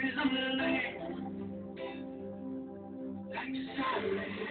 prison lane. Like silence.